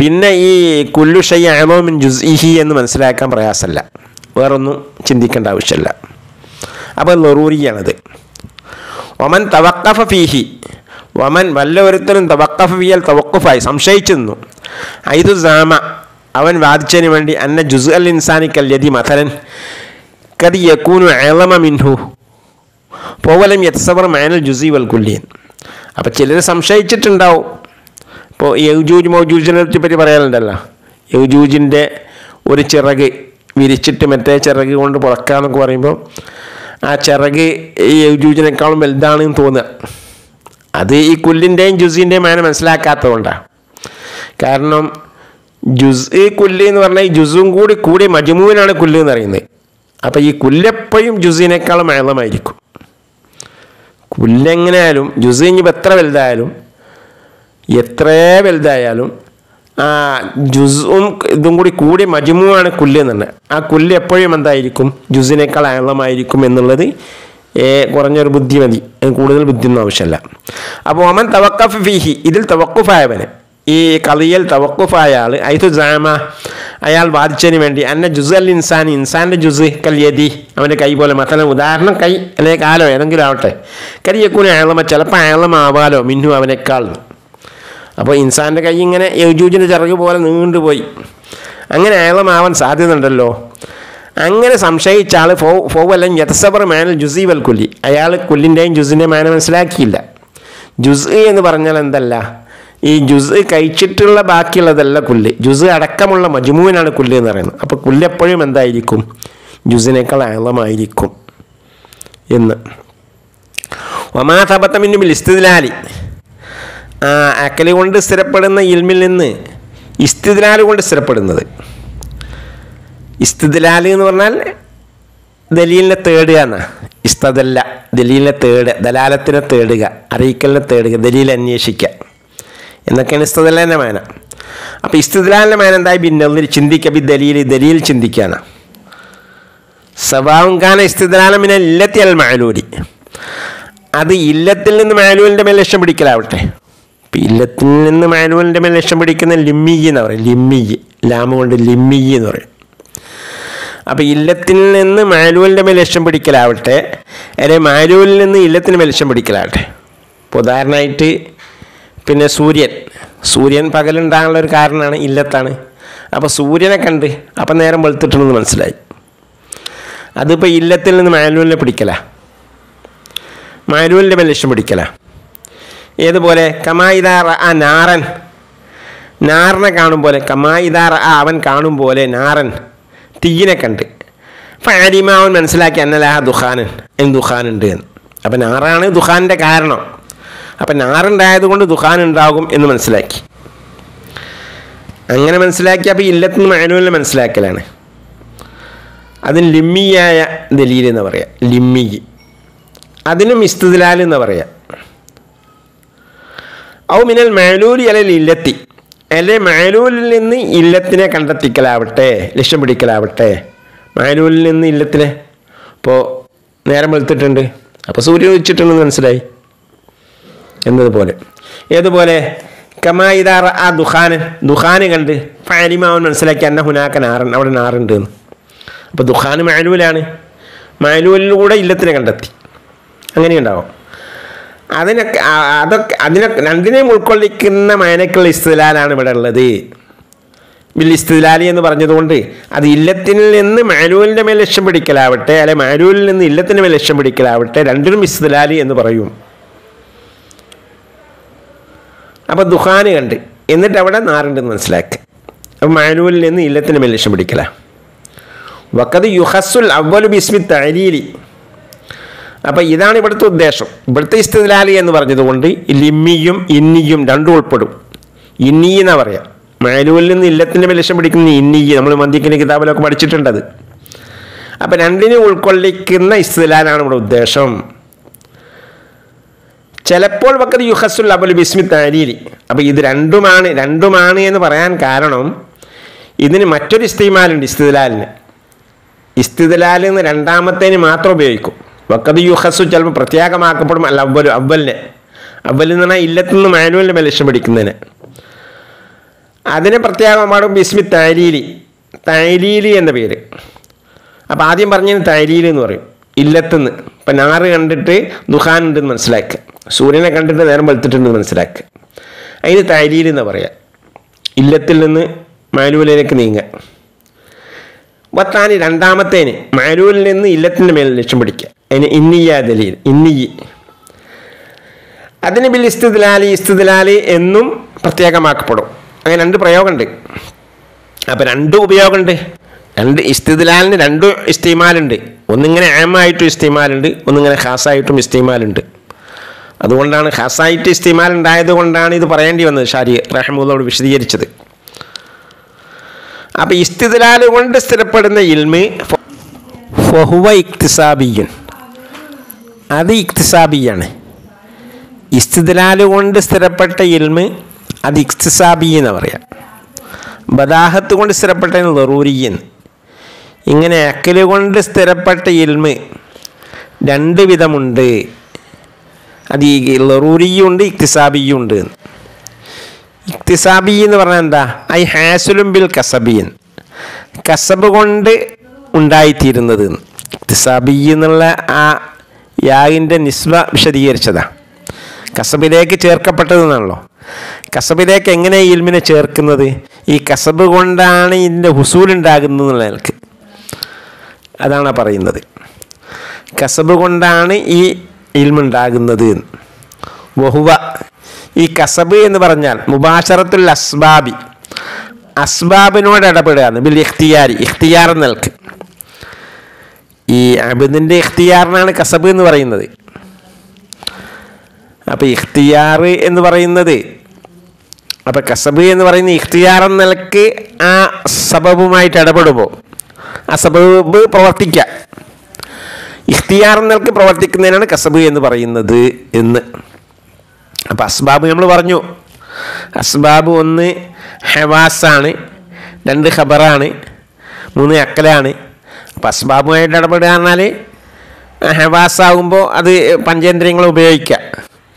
S2: പിന്നെ ഈ കുല്ലു ഷൈ ജുസ് ഇഹി എന്ന് മനസ്സിലാക്കാൻ പ്രയാസമല്ല വേറൊന്നും ചിന്തിക്കേണ്ട ആവശ്യമില്ല. അപ്പോൾ ലറൂരിയാണത് ഒമൻ തവക്കഫ ഫീഹി ഒമൻ വല്ല ഒരുത്തരും തവക്കഫ ഫിയൽ തവക്കുഫായി സംശയിച്ചു നിന്നു ഐതു സാമ അവൻ വാദിച്ചതിന് വേണ്ടി അന്ന ജുസ് അൽ ഇൻസാനിക്കൽ യതി മഥലൻ കതി യക്കൂനു ഏളമ മിൻഹു പോവലം യത്സവർ മാനൽ ജുസി വൽ കുല്യൻ അപ്പം ചിലർ സംശയിച്ചിട്ടുണ്ടാവും. ഇപ്പോൾ യൗജൂജ് മൗജൂജിനെ പറ്റി പറയാനുണ്ടല്ലോ. യൗജൂജിന്റെ ഒരു ചിറക് വിരിച്ചിട്ട് മറ്റേ ചിറക് കൊണ്ട് പുറക്കാന്നൊക്കെ പറയുമ്പോൾ ആ ചിറക് ഈ യൗജൂജിനേക്കാളും വലുതാണെന്ന് തോന്നുക. അത് ഈ കുല്ലിന്റെയും ജുസിന്റെയും മാന മനസ്സിലാക്കാത്തതുകൊണ്ടാണ് കാരണം ജുസ് കുല്ല് എന്ന് പറഞ്ഞാൽ ഈ ജുസും കൂടി കൂടി മജുമുവിനാണ് കുല്ല് എന്ന് പറയുന്നത്. അപ്പോൾ ഈ കുല്ലെപ്പോഴും ജുസിനേക്കാളും മേളമായിരിക്കും കുല്ലെങ്ങനെയായാലും ജുസ് ഇനിയിപ്പോൾ എത്ര വലുതായാലും എത്ര വലുതായാലും ആ ജുസും ഇതും കൂടി കൂടി മജുമുവാണ് കുല്ല് എന്നുണ്ട് ആ കുല്ല് എപ്പോഴും എന്തായിരിക്കും? ജുസിനേക്കാൾ ആഴമായിരിക്കും എന്നുള്ളത് കുറഞ്ഞൊരു ബുദ്ധി മതി. കൂടുതൽ ബുദ്ധിയൊന്നും ആവശ്യമല്ല. അപ്പോൾ ഒമൻ തവക്കഫ് ഫീഹി ഇതിൽ തവക്കുഫായവന്. ഈ കളിയൽ തവക്കുഫായ ആൾ ഐതു ജാമ അയാൾ വാദിച്ചതിന് വേണ്ടി അന്ന ജുസ് അൽ ഇൻസാൻ ഇൻസാന്റെ ജുസ് കല്യതി അവന്റെ കൈ പോലെ മത്തല ഉദാഹരണം കൈ അല്ലെങ്കിൽ കാലോ ഏതെങ്കിലും ആവട്ടെ. കരിയക്കൂന അയാളമ ചിലപ്പോൾ അയാളമാവാലോ മിന്നു അവനേക്കാൾ. അപ്പോൾ ഇൻസാന്റെ കൈ ഇങ്ങനെ യജൂജിന്റെ ചിറക് പോലെ നീണ്ടുപോയി. അങ്ങനെ അയാളമാവാൻ സാധ്യത ഉണ്ടല്ലോ അങ്ങനെ സംശയിച്ച ആൾ ഫോ ഫോവല്ലം യഥസബർ മാനൽ ജുസി വൽ കുല്ലി അയാൾ കുല്ലിന്റെയും ജുസിന്റെയും മാന മനസ്സിലാക്കിയില്ല. ജുസ് എന്ന് പറഞ്ഞാൽ എന്തല്ല? ഈ ജുസ് കഴിച്ചിട്ടുള്ള ബാക്കിയുള്ളതല്ല കുല്ല്. ജുസ് അടക്കമുള്ള മജുമുവിനാണ് കുല്ല് എന്ന് പറയുന്നത്. അപ്പോൾ കുല്ല് എപ്പോഴും എന്തായിരിക്കും? ജുസിനേക്കാൾ അയളമായിരിക്കും എന്ന്. ഒമാ ഇസ്തിദ്ലാലി. ആ അക്കൽ കൊണ്ട് സ്ഥിരപ്പെടുന്ന ഇൽമിൽ നിന്ന് ഇസ്തിദ്ലാൽ കൊണ്ട് സ്ഥിരപ്പെടുന്നത്. ഇസ്തിദ്ലാൽ എന്ന് പറഞ്ഞാൽ ദലീലിനെ തേടുക എന്നാ. ഇസ്തദല്ല ദലീലിനെ തേടുക ദലാലത്തിനെ തേടുക അറിയിക്കലിനെ തേടുക ദലീൽ അന്വേഷിക്കുക എന്നൊക്കെയാണ് ഇസ്തദലാലിന്റെ മേന. അപ്പോൾ ഇസ്തിദ്ലാലിന്റെ മേന എന്തായി? ഭിന്നതിൽ ചിന്തിക്കുക ബി ദലീൽ ദലീൽ ചിന്തിക്കുകയാണ് സ്വഭാവം കാണാൻ ഇസ്തിദ്ലാലമിനെ ഇല്ലത്തി അൽ മാലൂരി അത് ഇല്ലത്തിൽ നിന്ന് മാനുവലിന്റെ മേൽ ലക്ഷ്യം പിടിക്കലാവട്ടെ. ഇപ്പം ഇല്ലത്തിൽ നിന്ന് മാനുവലിന്റെ മേൽ ലക്ഷ്യം പിടിക്കുന്ന ലിമ്മിയി എന്ന് പറയും ലിമ്മിയി ലാമ കൊണ്ട് ലിമ്മിയി എന്ന് പറയും. അപ്പം ഇല്ലത്തിൽ നിന്ന് മാനുവലിന്റെ മേൽ ലക്ഷ്യം പിടിക്കലാവട്ടെ അല്ലെങ്കിൽ മാനുവലിൽ നിന്ന് ഇല്ലത്തിന് മേൽ ലക്ഷ്യം പിടിക്കലാവട്ടെ. ഉദാഹരണമായിട്ട് പിന്നെ സൂര്യൻ. സൂര്യൻ പകലുണ്ടാകാനുള്ള ഒരു കാരണമാണ് ഇല്ലത്താണ്. അപ്പോൾ സൂര്യനെ കണ്ട് അപ്പം നേരം വെളുത്തിട്ടുണ്ടെന്ന് മനസ്സിലായി. അതിപ്പോൾ ഇല്ലത്തിൽ നിന്ന് മാനുവലിനെ പിടിക്കല. മാനുവലിന്റെ മേൽ ലക്ഷ്യം പിടിക്കല. ഏതുപോലെ? കമായിദാർ ആ നാറൻ നാറിനെ കാണും പോലെ കമായിദാർ ആ അവൻ കാണും പോലെ നാറൻ തീയിനെ കണ്ട്. അപ്പം ആരിമാവൻ മനസ്സിലാക്കി അന്നലാഹ ദുഖാനൻ എന്ന് ദുഖാനുണ്ട് എന്ന്. അപ്പം നാറാണ് ദുഖാനിന്റെ കാരണം. അപ്പം നാറുണ്ടായത് കൊണ്ട് ദുഖാൻ ഉണ്ടാകും എന്ന് മനസ്സിലാക്കി. അങ്ങനെ മനസ്സിലാക്കി അപ്പോൾ ഇല്ലത്തുനിന്ന് മാനുവലിനെ മനസ്സിലാക്കലാണ്. അതിന് ലിമ്മിയായ ദലീൽ എന്ന് പറയാം. ലിമ്മി. അതിനും ഇസ്തുദലാൽ എന്ന് പറയാം. ഔ മിനൽ മാനൂലി അല്ലെങ്കിൽ ഇല്ലത്തി. അല്ലെ മാനൂലിൽ നിന്ന് ഇല്ലത്തിനെ കണ്ടെത്തിക്കലാവട്ടെ ലക്ഷ്യം പിടിക്കലാവട്ടെ. മാനൂലിൽ നിന്ന് ഇല്ലത്തിനെ. അപ്പോൾ നേരം വെളുത്തിട്ടുണ്ട്. അപ്പോൾ സൂര്യൻ ഉദിച്ചിട്ടുണ്ടെന്ന് മനസ്സിലായി. എന്നതുപോലെ. ഏതുപോലെ? കമായിദാറ ആ ദുഖാന്. ദുഖാന് കണ്ട് ഫാലിമാവൻ മനസ്സിലാക്കി അന്ന ഹുനാക്ക നാറൻ അവിടെ നാറുണ്ട് എന്ന്. അപ്പോൾ ദുഖാന് മാനുവലാണ് മാനുവലിലൂടെ ഇല്ലത്തിനെ കണ്ടെത്തി. അങ്ങനെയുണ്ടാവും. അതിനൊക്കെ അതൊക്കെ അതിനൊക്കെ രണ്ടിനെയും ഉൾക്കൊള്ളിക്കുന്ന മയനക്കുള്ള ഇസ്തുലാലാണ് ഇവിടെ ഉള്ളത്. ബിൽ ഇസ്തുലാലി എന്ന് പറഞ്ഞതുകൊണ്ട് അത് ഇല്ലത്തിൽ നിന്ന് മാനുവലിന്റെ മേൽ ലക്ഷ്യം പിടിക്കലാവട്ടെ അല്ലെ മാനുവലിൽ നിന്ന് ഇല്ലത്തിന്റെ മേൽ ലക്ഷ്യം പിടിക്കലാവട്ടെ രണ്ടിനും ഇസ്തുലാലി എന്ന് പറയും. അപ്പോൾ ദുഹാന് കണ്ട് എന്നിട്ട് അവിടെ നാറുണ്ടെന്ന് മനസ്സിലാക്കി. അപ്പോൾ മാനുവലിൽ നിന്ന് ഇല്ലത്തിന്റെ മേൽ ലക്ഷ്യം പിടിക്കലാണ് വക്കത് യുഹസുൽ അവലു ബിസ്മി തരീലി അപ്പം ഇതാണ് ഇവിടുത്തെ ഉദ്ദേശം. ഇവിടുത്തെ ഇസ്തിലാലി എന്ന് പറഞ്ഞതുകൊണ്ട് ലിമ്മിയും ഇന്നിയും രണ്ടും ഉൾപ്പെടും. ഇന്നി എന്നാ പറയാം? മാനുവലിൽ നിന്ന് ഇല്ലത്തിന്റെ മേൽ ലക്ഷ്യം പിടിക്കുന്ന ഇന്നി നമ്മൾ മന്ദിക്കിന്റെ കിതാബിലൊക്കെ പഠിച്ചിട്ടുണ്ടത്. അപ്പം രണ്ടിനെ ഉൾക്കൊള്ളിക്കുന്ന ഇസ്തിദലാലാണ് ഇവിടെ ഉദ്ദേശം. ചിലപ്പോൾ വക്കത് യുഹസുൽ അബുൽ ബിസ്മി താരീരി അപ്പോൾ ഇത് രണ്ടുമാണ് രണ്ടുമാണ് എന്ന് പറയാൻ കാരണം ഇതിന് മറ്റൊരു ഇസ്തിമാലുണ്ട് ഇസ്തിദലാലിന് ഇസ്തിദലാൽ നിന്ന് രണ്ടാമത്തേന് മാത്രം ഉപയോഗിക്കും. വക്കത് യുഹസു ചിലപ്പോൾ പ്രത്യേകമാക്കപ്പെടും. അല്ല അവൽ അവലിനെ അവലിൽ നിന്ന് പറഞ്ഞാൽ ഇല്ലത്തിൽ നിന്ന് മാനുവലിന്റെ മേൽ ലക്ഷ്യം പിടിക്കുന്നതിന്. അതിനെ പ്രത്യേകമാകും ബിസ്മി താരീലി താരീലി എന്ന പേര്. അപ്പോൾ ആദ്യം പറഞ്ഞത് താരീലി എന്ന് പറയും. ഇല്ലത്തുനിന്ന്. ഇപ്പം നാറ് കണ്ടിട്ട് ദുഹാൻ ഉണ്ടെന്ന് മനസ്സിലാക്കുക സൂര്യനെ കണ്ടിട്ട് നേരം വെളുത്തിട്ടുണ്ടെന്ന് മനസ്സിലാക്കുക അതിന് താരീലി എന്ന് പറയാം. ഇല്ലത്തിൽ നിന്ന് മാനുവലിലേക്ക് നീങ്ങുക. വത്താനി രണ്ടാമത്തേന്. മാനുവലിൽ നിന്ന് ഇല്ലത്തിന്റെ മേൽ ലക്ഷ്യം പിടിക്കുക. അതിന് ഇന്നിയ ദലീൽ. ഇന്നിയി അതിന് ബിൽ ഇസ്തുദലാലി ഇസ്തുദലാലി എന്നും പ്രത്യേകമാക്കപ്പെടും. അങ്ങനെ രണ്ട് പ്രയോഗമുണ്ട്. അപ്പം രണ്ട് ഉപയോഗമുണ്ട്. രണ്ട് ഇസ്തിദലാലിന് രണ്ട് ഇസ്തിമാലുണ്ട്. ഒന്നിങ്ങനെ ആമായിട്ടും ഇസ്തിമാലുണ്ട് ഒന്നിങ്ങനെ ഖാസായിട്ടും ഇസ്തിമാലുണ്ട്. അതുകൊണ്ടാണ് ഖാസായിട്ട് ഇസ്തിമാൽ ഉണ്ടായത് കൊണ്ടാണ് ഇത് പറയേണ്ടി വന്നത് ഷാരി റഹ്മൂദോട് വിശദീകരിച്ചത്. അപ്പം ഇസ്തിദലാൽ കൊണ്ട് സ്ഥിരപ്പെടുന്ന ഇൽമ് ഫഹുവ ഇക്തിസാബിയൻ അത് ഇക്തിസാബിയാണ് ഇസ്തിദലാൽ കൊണ്ട് സ്ഥിരപ്പെട്ട ഇൽമ് അത് ഇക്തിസാബി എന്ന് പറയാം. ബദാഹത്ത് കൊണ്ട് സ്ഥിരപ്പെട്ട ലറൂരിയൻ ഇങ്ങനെ അക്കൽ കൊണ്ട് സ്ഥിരപ്പെട്ട ഇൽമ് രണ്ട് വിധമുണ്ട്. അത് ഈ ലറൂരിയുണ്ട് ഇക്തിസാബിയുണ്ട് ഇക്തിസാബി എന്ന് പറഞ്ഞാൽ എന്താ? ഐ ഹാസുലും ബിൽ കസബീൻ. കസബ് കൊണ്ട് ഉണ്ടായിത്തീരുന്നത്. ഇക്തിസാബി എന്നുള്ള ആ യാഗിന്റെ നിസ്ബ വിശദീകരിച്ചതാ. കസബിലേക്ക് ചേർക്കപ്പെട്ടതെന്നാണല്ലോ. കസബിലേക്ക് എങ്ങനെ ഇൽമിനെ ചേർക്കുന്നത്? ഈ കസബ് കൊണ്ടാണ് ഇതിന്റെ ഹുസൂൽ ഉണ്ടാകുന്നത് എന്നുള്ള നിലയ്ക്ക്. അതാണ് പറയുന്നത്. കസബ് കൊണ്ടാണ് ഈ ഇൽമുണ്ടാകുന്നത് വഹുവ ഈ കസബ് എന്ന് പറഞ്ഞാൽ മുബാഷറത്തുൽ അസ്ബാബി. അസ്ബാബിനോട് ഇടപെടുകയാണ്. ബിൽ ഇഖ്തിയാരി ഇഖ്തിയാർ നൽക്ക്. ഈ അബിദിന്റെ ഇഖ്തിയാറിനാണ് കസബ് എന്ന് പറയുന്നത്. അപ്പോൾ ഇഖ്തിയാർ എന്ന് പറയുന്നത് അപ്പോൾ കസബ് എന്ന് പറയുന്ന ഇഖ്തിയാർ എന്ന നിലയ്ക്ക് ആ സബബുമായിട്ട് ഇടപെടുമ്പോൾ ആ സബബ് പ്രവർത്തിക്കുക ഇഖ്തിയാർ എന്ന നിലയ്ക്ക് പ്രവർത്തിക്കുന്നതിനാണ് കസബ് എന്ന് പറയുന്നത് എന്ന്. അപ്പോൾ അസ്ബാബ് നമ്മൾ പറഞ്ഞു അസ്ബാബ് ഒന്ന് ഹെവാസാണ് രണ്ട് ഖബറാണ് മൂന്ന് അക്കലാണ്. അപ്പം അസ്ബാബുമായിട്ട് ഇടപെടുക എന്നാൽ ഹെവാസാകുമ്പോൾ അത് പഞ്ചേന്ദ്രിയങ്ങൾ ഉപയോഗിക്കുക.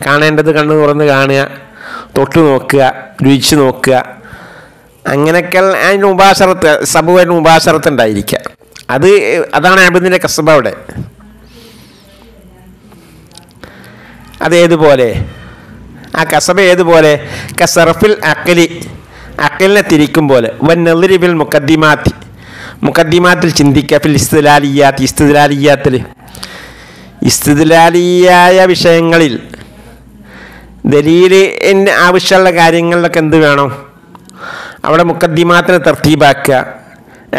S2: കാണേണ്ടത് കണ്ണു തുറന്ന് കാണുക തൊട്ട് നോക്കുക രുചിച്ച് നോക്കുക. അങ്ങനെയൊക്കെ അതിന്റെ ഉപാസറത്ത് സബുവായിട്ട് ഉപാസറത്ത് ഉണ്ടായിരിക്കുക. അത് അതാണ് അബിദിന്റെ കസബ അവിടെ. അതേതുപോലെ ആ കസബ ഏതുപോലെ? കസറഫിൽ അക്കലി അക്കലിനെ തിരിക്കും പോലെ. വൻ നെളിരിവിൽ മുക്കദ്ദിമാത്തി മുക്കദ്ദിമാത്തിൽ ചിന്തിക്കുക ഫിൽ ഇസ്തുലാലിയാത്ത് ഇസ്തുലാലിയാത്തിൽ. ഇസ്തുലാലിയായ വിഷയങ്ങളിൽ ദലീലിന് ആവശ്യമുള്ള കാര്യങ്ങളിലൊക്കെ എന്ത് വേണം? അവിടെ മുക്കദ്ദിമാത്തിനെ തർത്തീബാക്കുക.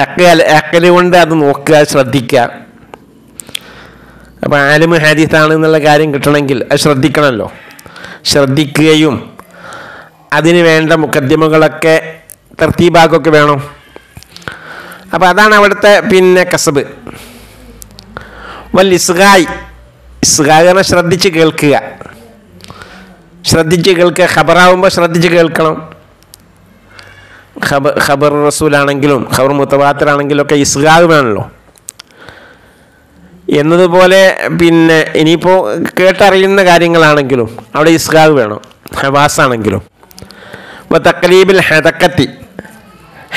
S2: അക്കൽ അക്കലി കൊണ്ട് അത് നോക്കുക ശ്രദ്ധിക്കുക. അപ്പോൾ ആലിമ് ഹാരിസാണ് എന്നുള്ള കാര്യം കിട്ടണമെങ്കിൽ അത് ശ്രദ്ധിക്കണമല്ലോ. ശ്രദ്ധിക്കുകയും അതിന് വേണ്ട മുക്കദ്യമകളൊക്കെ തർത്തീബാക്കൊക്കെ വേണം. അപ്പോൾ അതാണ് അവിടുത്തെ പിന്നെ കസബ്. വൽ ഇസ്ഗായ്. ഇസ്ഗായ് പറഞ്ഞാൽ ശ്രദ്ധിച്ച് കേൾക്കുക. ശ്രദ്ധിച്ച് കേൾക്കുക. ഖബറാവുമ്പോൾ ശ്രദ്ധിച്ച് കേൾക്കണം. ഖബർ ഖബർ റസൂലാണെങ്കിലും ഖബർ മുത്തവാത്തരാണെങ്കിലും ഒക്കെ ഇസ്ഗാഗ് വേണമല്ലോ എന്നതുപോലെ പിന്നെ ഇനിയിപ്പോൾ കേട്ടറിയുന്ന കാര്യങ്ങളാണെങ്കിലും അവിടെ ഇസ്ഗാഗ് വേണം ഹവാസാണെങ്കിലും. ഇപ്പോൾ തക്കലീബിൽ ഹെതക്കത്തി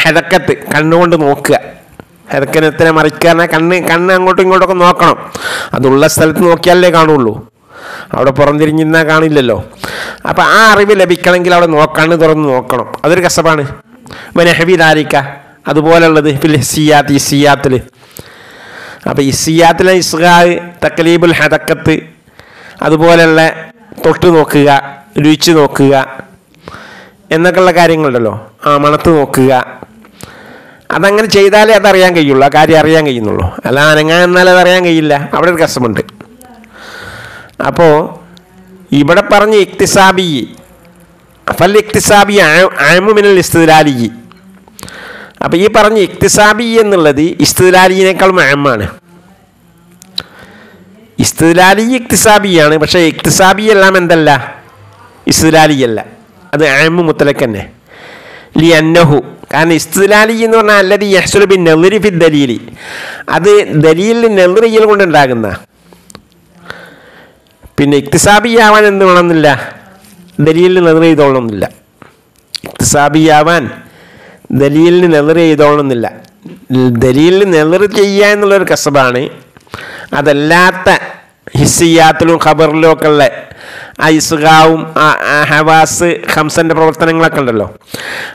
S2: ഹെതക്കത്ത് കണ്ണുകൊണ്ട് നോക്കുക. ഹെതക്കനത്തിനെ മറിക്കാൻ കണ്ണ് കണ്ണ് അങ്ങോട്ടും ഇങ്ങോട്ടൊക്കെ നോക്കണം. അതുള്ള സ്ഥലത്ത് നോക്കിയാലേ കാണുള്ളൂ. അവിടെ പുറംതിരിഞ്ഞിരുന്നാൽ കാണില്ലല്ലോ. അപ്പോൾ ആ അറിവ് ലഭിക്കണമെങ്കിൽ അവിടെ നോ കണ്ണ് തുറന്ന് നോക്കണം. അതൊരു കസബാണ്. വനഹബി ദാരിക്ക അതുപോലുള്ളത് ഫിൽ ഈ ഇസിയാത്തിൽ അപ്പോൾ ഇസിയാത്തിലെ ഇസ്ഹാ തക്കലീബുൽ ഹതക്കത്ത് അതുപോലെയുള്ള തൊട്ട് നോക്കുക രുചിച്ച് നോക്കുക എന്നൊക്കെയുള്ള കാര്യങ്ങളുണ്ടല്ലോ ആ മണത്ത് നോക്കുക അതങ്ങനെ ചെയ്താലേ അതറിയാൻ കഴിയുള്ളൂ ആ കാര്യം അറിയാൻ കഴിയുന്നുള്ളൂ അല്ല അനങ്ങാൻ എന്നാൽ അതറിയാൻ കഴിയില്ല അവിടെ ഒരു കസമുണ്ട് അപ്പോൾ ഇവിടെ പറഞ്ഞ ഇക്തിസാബി ഫൽ ഇക്തിസാബി അഴമുമിനൽ ഇസ്തുലാലി അപ്പോൾ ഈ പറഞ്ഞ ഇക്തിസാബി എന്നുള്ളത് ഇസ്തുലാലിയേക്കാൾ മഴമാണ് ഇസ്തുലാലി ഇക്തിസാബിയാണ് പക്ഷേ ഇക്തിസാബി എല്ലാം എന്തല്ല? ഇസ്തുലാലിയല്ല അത് ആമു മുത്തലക്ക് തന്നെ. ലി അന്നഹു കാരണം ഇസ്തുലാലി എന്ന് പറഞ്ഞാൽ അല്ലത് യഹ്സുലബി നെളിരി ഫി ദലീലി. അത് ദലീലിൽ നെളിറിയൽ കൊണ്ടുണ്ടാകുന്ന. പിന്നെ ഇക്തിസാബിയാവാൻ എന്ത് വേണമെന്നില്ല? നെതിർ ചെയ്തോളണമെന്നില്ല ഇക്തിസാബിയാവാൻ ദലീലിന് നെതിർ ചെയ്തോണമെന്നില്ല ദലീലിന് നെതിർ ചെയ്യുക എന്നുള്ളൊരു കസബാണ്. അതല്ലാത്ത ഹിസ്സിയാത്തിലും ഖബറിലും ഒക്കെ ഉള്ള ആ ഹവാസ് ഹംസന്റെ പ്രവർത്തനങ്ങളൊക്കെ ഉണ്ടല്ലോ.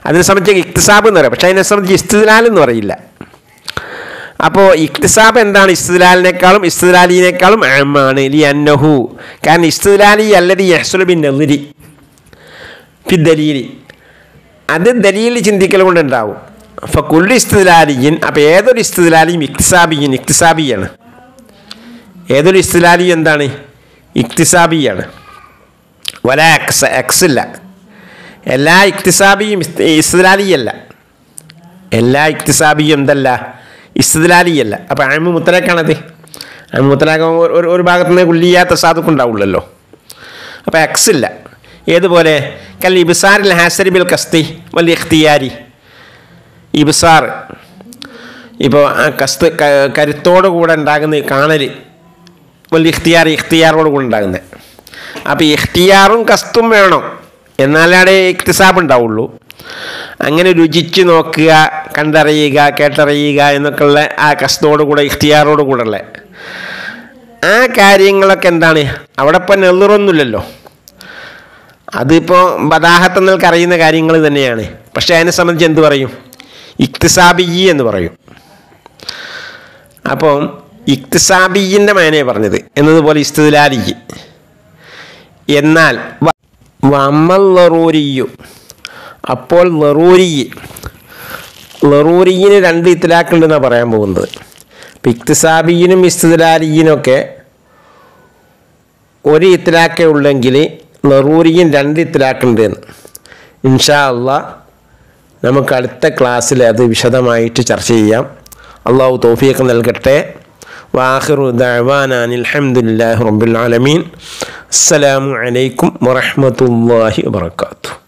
S2: അതിനെ സംബന്ധിച്ച് ഇക്തിസാബ് എന്ന് പറയാം. പക്ഷേ അതിനെ സംബന്ധിച്ച് ഇസ്തിദലാൽ എന്ന് പറയില്ല. അപ്പോൾ ഇക്തിസാബ് എന്താണ് ഇസ്തിദലാലിനേക്കാളും ഇസ്തിദലാലിനേക്കാളും അഹമാണ്. ലി അന്നഹു കാരണം ഇസ്തിദലാലി അല്ലതി യഹ്സുലുബിൻ നെതിരി ഫി ദലീലി. അത് ദലീൽ ചിന്തിക്കൽ കൊണ്ടുണ്ടാവും. അപ്പോൾ കുല്ലു ഇസ്തിദലാലിയൻ അപ്പോൾ ഏതൊരു ഇസ്തിദലാലിയും ഇക്തിസാബിയൻ ഇക്തിസാബിയാണ്. ഏതൊരു ഇസ്തിദലാലി എന്താണ്? ഇക്തിസാബിയാണ്. വല എക്സ് എക്സ് ഇല്ല. എല്ലാ ഇക്തിസാബിയും ഇസ്- ഇസ്തിദലാലിയല്ല എല്ലാ ഇക്തിസാബിയും എന്തല്ല? ഇസ്തിദലാലിയല്ല അപ്പോൾ അഴിമു മുത്തലാക്കാണത് അഴിമു മുത്തലാക്കാൻ ഒരു ഒരു ഭാഗത്തു നിന്ന് കുല്ലിയാത്ത സാധുക്കുണ്ടാവുള്ളല്ലോ അപ്പോൾ എക്സ് ഇല്ല. ഏതുപോലെ? കൽ ഇബിസാറിൽ ഹാസരിബിൽ കസ്തി വലിയ ഇഖ്തിയാരി. ഇബ്സാർ ഇപ്പോൾ ആ കസ്ത് കരുത്തോടു കൂടെ ഉണ്ടാകുന്ന കാണൽ വലിയ ഇഖ്തിയാർ ഇഖ്തിയാറോട് കൂടെ ഉണ്ടാകുന്നത് അപ്പോൾ ഇഖ്തിയാറും കസ്തും വേണം. എന്നാലേ ഇക്തിസാബ് ഉണ്ടാവുള്ളൂ. അങ്ങനെ രുചിച്ച് നോക്കുക കണ്ടറിയുക കേട്ടറിയുക എന്നൊക്കെയുള്ള ആ കസ്തോട് കൂടെ ഇഖ്തിയാറോട് കൂടെ ഉള്ള ആ കാര്യങ്ങളൊക്കെ എന്താണ്? അവിടെ ഇപ്പം നെള്ളുറൊന്നുമില്ലല്ലോ അതിപ്പോൾ ബദാഹത്ത് നിങ്ങൾക്ക് അറിയുന്ന കാര്യങ്ങൾ തന്നെയാണ്. പക്ഷേ അതിനെ സംബന്ധിച്ച് എന്ത് പറയും? ഇക്തിസാബി എന്ന് പറയും. അപ്പോൾ ഇക്തിസാബിയിന്റെ മേനെ പറഞ്ഞത് എന്നതുപോലെ ഇസ്തുലാലി എന്നാൽ വമ്മൽ ലറൂരിയു. അപ്പോൾ ലറൂരി ലറൂരിയിന് രണ്ട് ഇത്തിലാക്കുണ്ടെന്നാണ് പറയാൻ പോകുന്നത്. അപ്പം ഇക്തിസാബിയിനും ഇസ്തുലാലിയിനൊക്കെ ഒരു ഇത്തിലാക്കേ ഉള്ളെങ്കിൽ ലറൂരിയും രണ്ട് ഇത്തിലാക്കുണ്ട് ഇൻഷാ അള്ളാ നമുക്ക് അടുത്ത ക്ലാസ്സിൽ അത് വിശദമായിട്ട് ചർച്ച ചെയ്യാം. അള്ളാഹു തോഫിയൊക്കെ നൽകട്ടെ. വാഹിറു ദഅവാനാൻ അൽഹംദുലില്ലാഹി റബ്ബിൽ ആലമീൻ. അസ്സലാമു അലൈക്കും വറഹ്മത്തുള്ളാഹി വബറകാതുഹു.